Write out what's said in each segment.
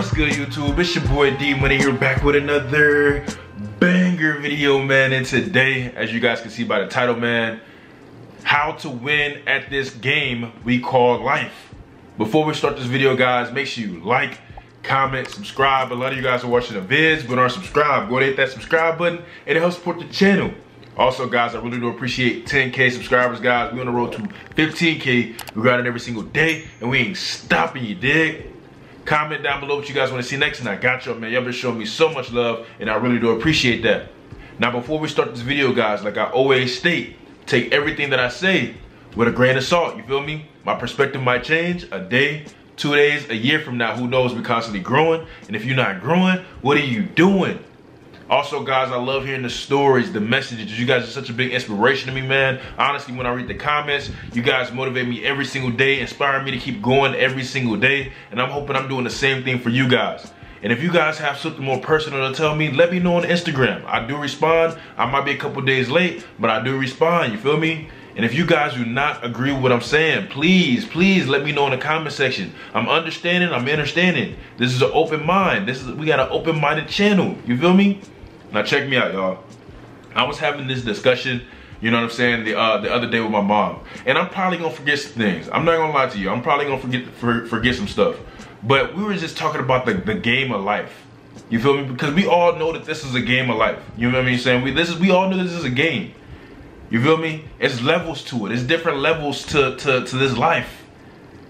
What's good YouTube? It's your boy D Money here back with another banger video man and today as you guys can see by the title man how to win at this game we call life. Before we start this video guys make sure you like, comment, subscribe. A lot of you guys are watching the vids but aren't subscribed. Go ahead hit that subscribe button and it helps support the channel. Also, guys, I really do appreciate 10K subscribers, guys. We on the road to 15K. We got it every single day, and we ain't stopping you, dig? Comment down below what you guys want to see next, and I got y'all, man. Y'all been showing me so much love, and I really do appreciate that. Now, before we start this video, guys, like I always state, take everything that I say with a grain of salt, you feel me? My perspective might change a day, two days, a year from now, who knows? We're constantly growing, and if you're not growing, what are you doing? Also, guys, I love hearing the stories, the messages. You guys are such a big inspiration to me, man. Honestly, when I read the comments, you guys motivate me every single day, inspire me to keep going every single day. And I'm hoping I'm doing the same thing for you guys. And if you guys have something more personal to tell me, let me know on Instagram. I do respond. I might be a couple days late, but I do respond. You feel me? And if you guys do not agree with what I'm saying, please, please let me know in the comment section. I'm understanding, I'm understanding. This is an open mind. This is we got an open-minded channel. You feel me? Now check me out, y'all. I was having this discussion, you know what I'm saying, the uh, the other day with my mom. And I'm probably gonna forget some things. I'm not gonna lie to you. I'm probably gonna forget for, forget some stuff. But we were just talking about the, the game of life. You feel me? Because we all know that this is a game of life. You know what I mean? Saying we this is we all know this is a game. You feel me? It's levels to it. It's different levels to to, to this life.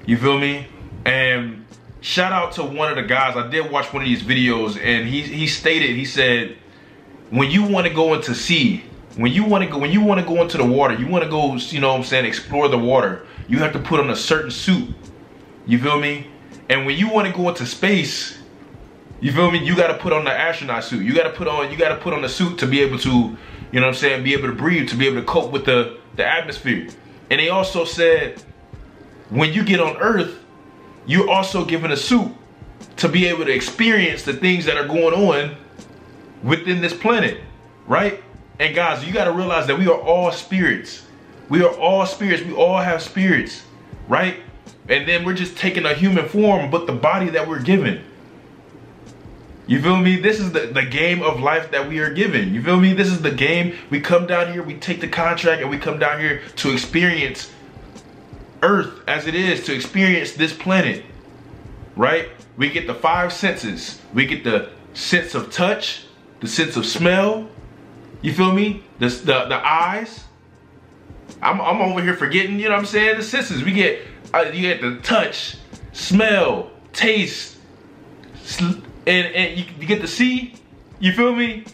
You feel me? And shout out to one of the guys. I did watch one of these videos and he he stated, he said, when you want to go into sea, when you want to go when you want to go into the water, you want to go, you know what I'm saying, explore the water, you have to put on a certain suit. You feel me? And when you want to go into space, you feel me? You got to put on the astronaut suit. You got to put on you got to put on the suit to be able to, you know what I'm saying, be able to breathe, to be able to cope with the the atmosphere. And they also said when you get on earth, you're also given a suit to be able to experience the things that are going on within this planet, right? And guys, you got to realize that we are all spirits. We are all spirits. We all have spirits, right? And then we're just taking a human form, but the body that we're given. You feel me? This is the, the game of life that we are given. You feel me? This is the game. We come down here, we take the contract, and we come down here to experience Earth as it is, to experience this planet, right? We get the five senses. We get the sense of touch, the sense of smell. You feel me? The, the, the eyes. I'm, I'm over here forgetting, you know what I'm saying? The senses. We get, uh, you get the touch, smell, taste, and, and you, you get to see. You feel me?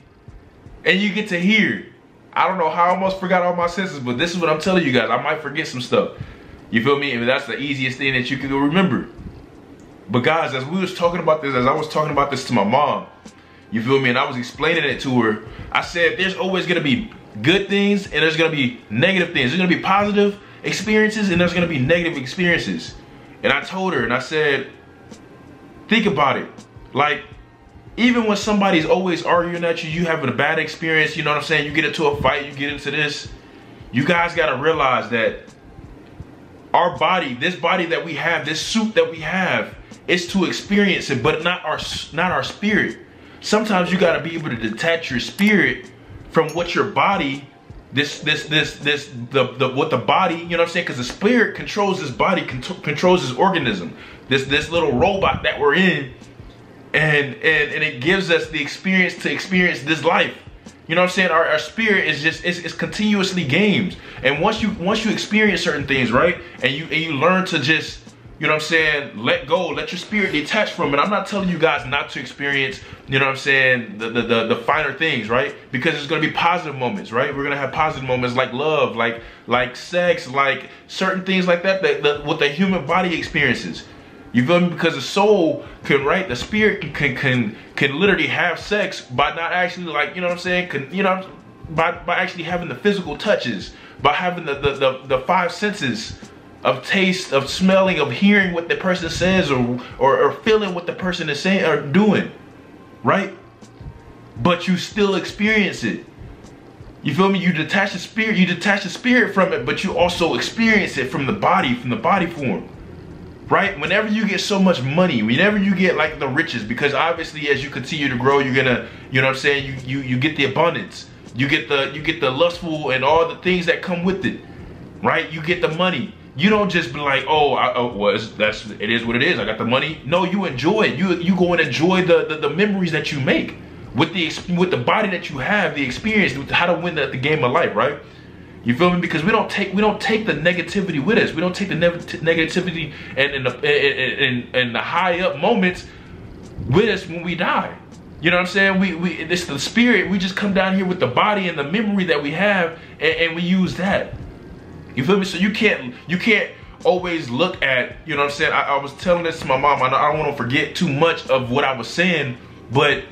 And you get to hear. I don't know how I almost forgot all my senses, but this is what I'm telling you guys. I might forget some stuff. You feel me? And that's the easiest thing that you can remember. But guys, as we was talking about this, as I was talking about this to my mom, you feel me? And I was explaining it to her. I said, there's always gonna be good things and there's gonna be negative things. There's gonna be positive experiences and there's gonna be negative experiences. And I told her and I said, think about it. Like, even when somebody's always arguing at you, you having a bad experience, you know what I'm saying? You get into a fight, you get into this. You guys gotta realize that our body, this body that we have, this suit that we have, is to experience it, but not our not our spirit sometimes you got to be able to detach your spirit from what your body this this this this the, the what the body you know what i'm saying? Because the spirit controls this body controls this organism this this little robot that we're in and and and it gives us the experience to experience this life. You know what i'm saying? Our, our spirit is just it's, it's continuously games. And once you once you experience certain things right and you and you learn to just you know what I'm saying? Let go, let your spirit detach from it. I'm not telling you guys not to experience, you know what I'm saying, the, the, the, the finer things, right? Because it's gonna be positive moments, right? We're gonna have positive moments like love, like like sex, like certain things like that, that, that what the human body experiences. You feel me? Because the soul can, right? The spirit can can can literally have sex by not actually like, you know what I'm saying? Can, you know, by, by actually having the physical touches, by having the, the, the, the five senses of taste, of smelling, of hearing what the person says or, or, or feeling what the person is saying or doing, right? But you still experience it. You feel me? You detach the spirit, you detach the spirit from it, but you also experience it from the body, from the body form. right? Whenever you get so much money, whenever you get like the riches, because obviously as you continue to grow, you're gonna, you know what I'm saying, you you you get the abundance. You get the you get the lustful and all the things that come with it. Right? You get the money. You don't just be like, oh, I, oh well, that's it is what it is. I got the money. No, you enjoy it. You you go and enjoy the, the, the memories that you make with the with the body that you have, the experience with how to win the, the game of life, right? You feel me? Because we don't take we don't take the negativity with us. We don't take the ne negativity and and the, and, and, and the high up moments with us when we die. You know what I'm saying? We we this the spirit. We just come down here with the body and the memory that we have, and, and we use that. You feel me? So you can't you can't always look at. You know what I'm saying? I, I was telling this to my mom. I, I don't want to forget too much of what I was saying, but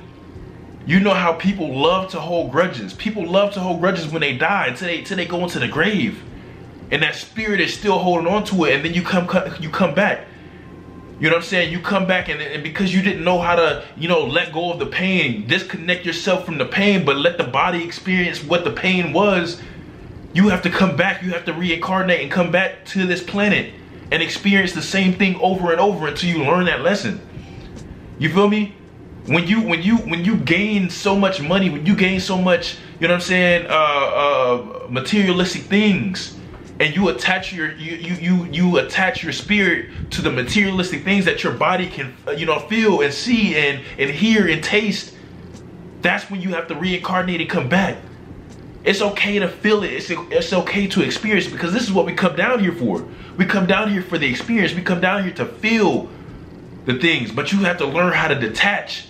you know how people love to hold grudges. People love to hold grudges when they die until they until they go into the grave. And that spirit is still holding on to it and then you come you come back. You know what I'm saying? You come back and, and because you didn't know how to, you know, let go of the pain, disconnect yourself from the pain, but let the body experience what the pain was, you have to come back, you have to reincarnate and come back to this planet and experience the same thing over and over until you learn that lesson. You feel me? when you when you when you gain so much money when you gain so much you know what i'm saying uh uh materialistic things and you attach your you you you, you attach your spirit to the materialistic things that your body can uh, you know feel and see and and hear and taste that's when you have to reincarnate and come back it's okay to feel it it's, it's okay to experience because this is what we come down here for we come down here for the experience we come down here to feel the things but you have to learn how to detach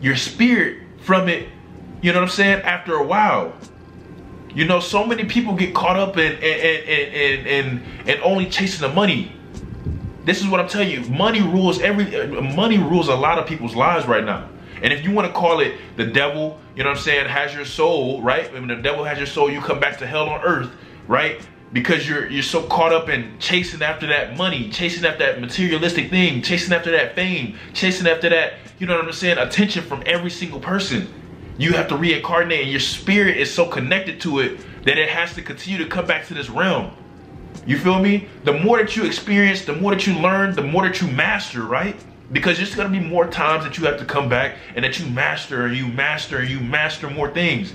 your spirit from it, you know what I'm saying, after a while. You know, so many people get caught up in and and and and only chasing the money. This is what I'm telling you. Money rules every uh, money rules a lot of people's lives right now. And if you want to call it the devil, you know what I'm saying, has your soul, right? When the devil has your soul, you come back to hell on earth, right? Because you're you're so caught up in chasing after that money, chasing after that materialistic thing, chasing after that fame, chasing after that you know what I'm saying, attention from every single person. You have to reincarnate and your spirit is so connected to it that it has to continue to come back to this realm. You feel me? The more that you experience, the more that you learn, the more that you master, right? Because there's gonna be more times that you have to come back and that you master and you master and you master more things.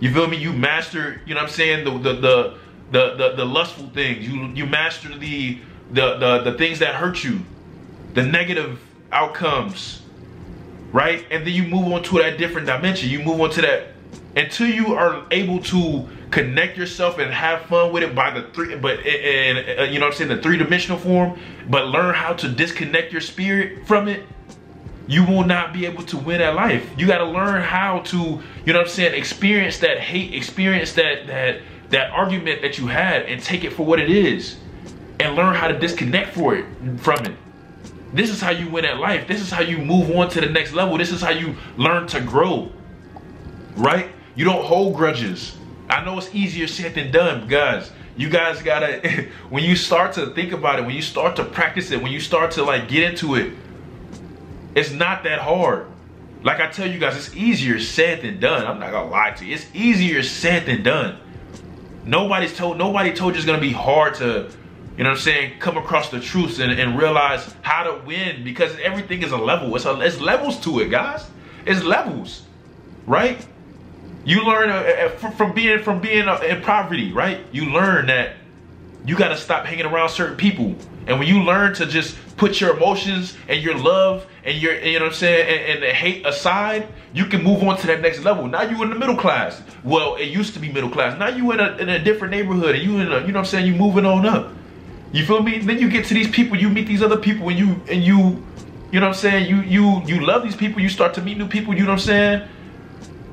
You feel me? You master, you know what I'm saying, the the the the the, the lustful things. You you master the the the the things that hurt you, the negative outcomes right? And then you move on to that different dimension. You move on to that until you are able to connect yourself and have fun with it by the three, but and uh, you know what I'm saying, the three dimensional form. But learn how to disconnect your spirit from it. You will not be able to win at life. You got to learn how to, you know what I'm saying, experience that hate, experience that that that argument that you had, and take it for what it is, and learn how to disconnect for it from it. This is how you win at life. This is how you move on to the next level. This is how you learn to grow. Right? You don't hold grudges. I know it's easier said than done, guys. You guys gotta, when you start to think about it, when you start to practice it, when you start to like get into it, it's not that hard. Like I tell you guys, it's easier said than done. I'm not gonna lie to you. It's easier said than done. Nobody's told, nobody told you it's gonna be hard to you know what I'm saying, come across the truths and, and realize how to win because everything is a level. It's, a, it's levels to it, guys. It's levels, right? You learn uh, uh from being from being uh, in poverty, right? You learn that you got to stop hanging around certain people. And when you learn to just put your emotions and your love and your, you know what I'm saying, and, and the hate aside, you can move on to that next level. Now you in the middle class. Well, it used to be middle class. Now you in a, in a different neighborhood and you in a, you know what I'm saying, you moving on up. You feel me? Then you get to these people, you meet these other people and you and you you know what I'm saying? You you you love these people, you start to meet new people, you know what I'm saying?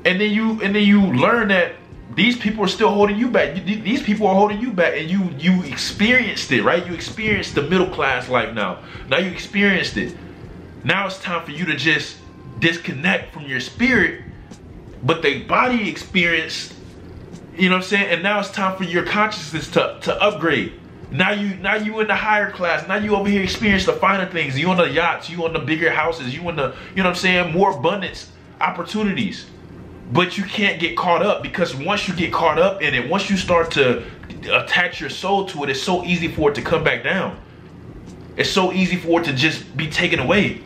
And then you and then you learn that these people are still holding you back. These people are holding you back and you you experienced it, right? You experienced the middle class life now. Now you experienced it. Now it's time for you to just disconnect from your spirit, but the body experience, you know what I'm saying? And now it's time for your consciousness to, to upgrade. Now you now you in the higher class. Now you over here experience the finer things. You on the yachts, you on the bigger houses, you on the, you know what I'm saying, more abundance, opportunities. But you can't get caught up because once you get caught up in it, once you start to attach your soul to it, it's so easy for it to come back down. It's so easy for it to just be taken away.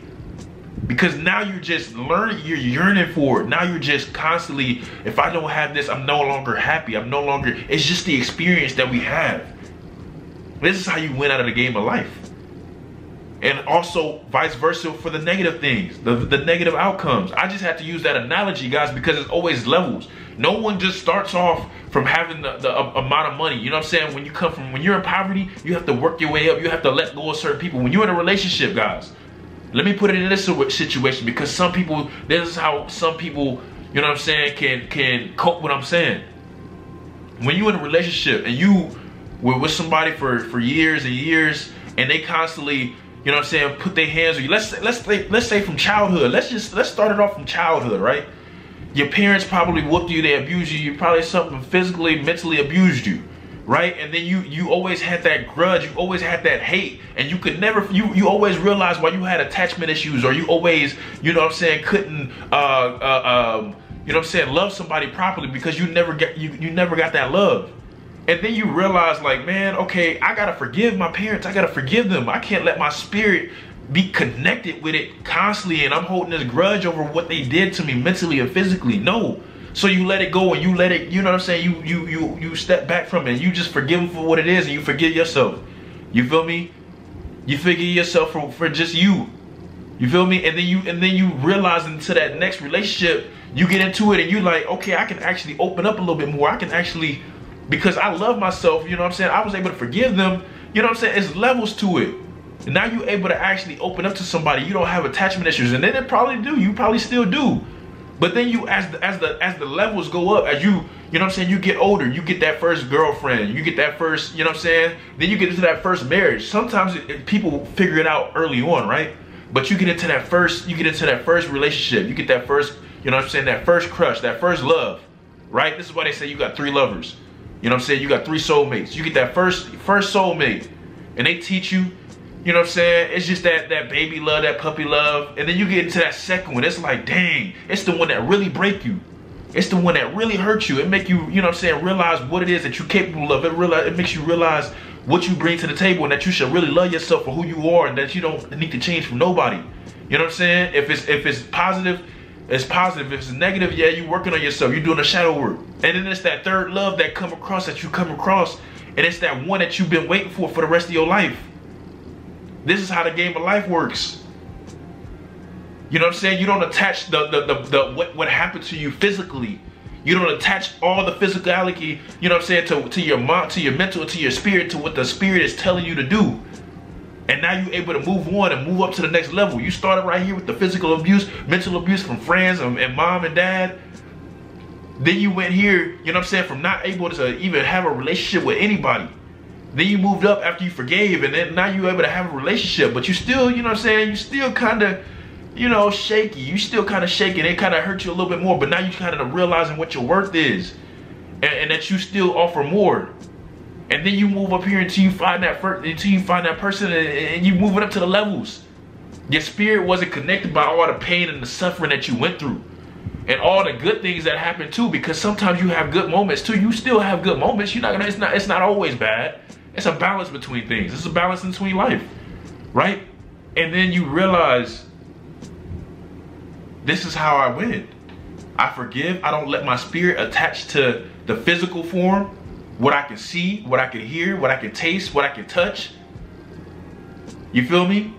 Because now you're just learning, you're yearning for it. Now you're just constantly, if I don't have this, I'm no longer happy. I'm no longer, it's just the experience that we have. This is how you win out of the game of life. And also vice versa for the negative things, the, the negative outcomes. I just have to use that analogy, guys, because it's always levels. No one just starts off from having the, the uh, amount of money. You know what I'm saying? When you come from, when you're in poverty, you have to work your way up. You have to let go of certain people. When you're in a relationship, guys, let me put it in this situation because some people, this is how some people, you know what I'm saying, can can cope what I'm saying. When you're in a relationship and you were with somebody for, for years and years and they constantly, you know what I'm saying, put their hands on you. Let's let's let's say from childhood. Let's just let's start it off from childhood, right? Your parents probably whooped you, they abused you, you probably something physically, mentally abused you right? And then you you always had that grudge, you always had that hate, and you could never you you always realize why you had attachment issues, or you always you know what I'm saying couldn't uh uh um you know what I'm saying love somebody properly because you never get you you never got that love. And then you realize like, man, okay, I gotta forgive my parents. I gotta forgive them. I can't let my spirit be connected with it constantly and I'm holding this grudge over what they did to me mentally and physically. No, so you let it go and you let it, you know what I'm saying? You you you you step back from it. And you just forgive them for what it is and you forgive yourself. You feel me? You forgive yourself for, for just you. You feel me? And then you and then you realize into that next relationship, you get into it and you like, okay, I can actually open up a little bit more. I can actually because I love myself, you know what I'm saying? I was able to forgive them. You know what I'm saying? It's levels to it. And now you're able to actually open up to somebody. You don't have attachment issues. And then they probably do. You probably still do. But then you as the as the as the levels go up, as you you know what I'm saying, you get older, you get that first girlfriend, you get that first, you know what I'm saying? Then you get into that first marriage. Sometimes it, it, people figure it out early on, right? But you get into that first, you get into that first relationship, you get that first, you know what I'm saying, that first crush, that first love, right? This is why they say you got three lovers. You know what I'm saying? You got three soulmates. You get that first first soulmate, and they teach you you know what I'm saying? It's just that that baby love, that puppy love. And then you get into that second one. It's like, dang, it's the one that really break you. It's the one that really hurts you. It make you, you know what I'm saying, realize what it is that you're capable of. It realize it makes you realize what you bring to the table and that you should really love yourself for who you are and that you don't need to change from nobody. You know what I'm saying? If it's if it's positive, it's positive. If it's negative, yeah, you're working on yourself. You're doing the shadow work. And then it's that third love that come across that you come across. And it's that one that you've been waiting for for the rest of your life. This is how the game of life works. You know what I'm saying? You don't attach the the, the, the what, what happened to you physically. You don't attach all the physicality, you know what I'm saying, to, to your mind, to your mental, to your spirit, to what the spirit is telling you to do. And now you're able to move on and move up to the next level. You started right here with the physical abuse, mental abuse from friends and, and mom and dad. Then you went here, you know what I'm saying, from not able to even have a relationship with anybody. Then you moved up after you forgave, and then now you're able to have a relationship. But you still, you know what I'm saying, you still kind of, you know, shaky. You still kind of shaking. It kind of hurt you a little bit more, but now you kind of realizing what your worth is, and, and, that you still offer more. And then you move up here until you find that first, until you find that person, and, and you it up to the levels. Your spirit wasn't connected by all the pain and the suffering that you went through and all the good things that happen too because sometimes you have good moments too you still have good moments you're not gonna it's not it's not always bad it's a balance between things. It's a balance between life, right? And then you realize this is how I win. I forgive. I don't let my spirit attach to the physical form, what I can see, what I can hear, what I can taste, what I can touch. You feel me?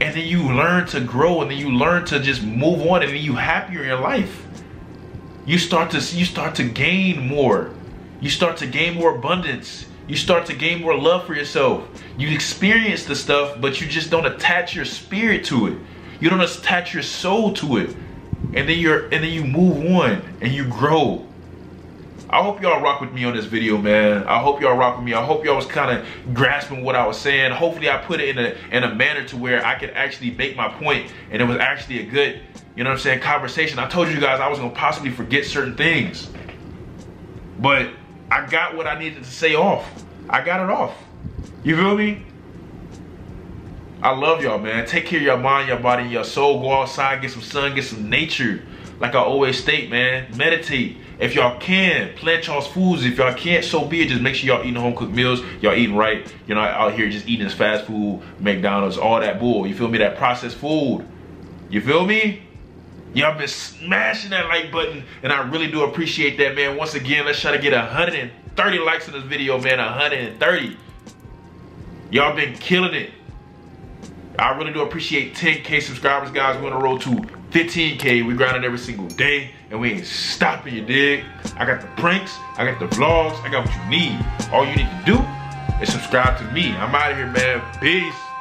And then you learn to grow and then you learn to just move on and then you happier in your life. You start to you start to gain more. You start to gain more abundance. You start to gain more love for yourself. You experience the stuff, but you just don't attach your spirit to it. You don't attach your soul to it. And then you're and then you move on and you grow. I hope y'all rock with me on this video, man. I hope y'all rock with me. I hope y'all was kind of grasping what I was saying. Hopefully I put it in a in a manner to where I could actually make my point and it was actually a good, you know what I'm saying, conversation. I told you guys I was gonna possibly forget certain things. But I got what I needed to say off. I got it off. You feel me? I love y'all, man. Take care of your mind, your body, your soul. Go outside, get some sun, get some nature. Like I always state, man, meditate. If y'all can, plant y'all's foods. If y'all can't, so be it. Just make sure y'all eating home cooked meals. Y'all eating right. You're not out here just eating this fast food, McDonald's, all that bull. You feel me? That processed food. You feel me? Y'all been smashing that like button, and I really do appreciate that, man. Once again, let's try to get 130 likes in this video, man. 130. Y'all been killing it. I really do appreciate 10K subscribers, guys. We're on the road to 15K. We grinding every single day, and we ain't stopping, you dig? I got the pranks, I got the vlogs, I got what you need. All you need to do is subscribe to me. I'm out of here, man. Peace.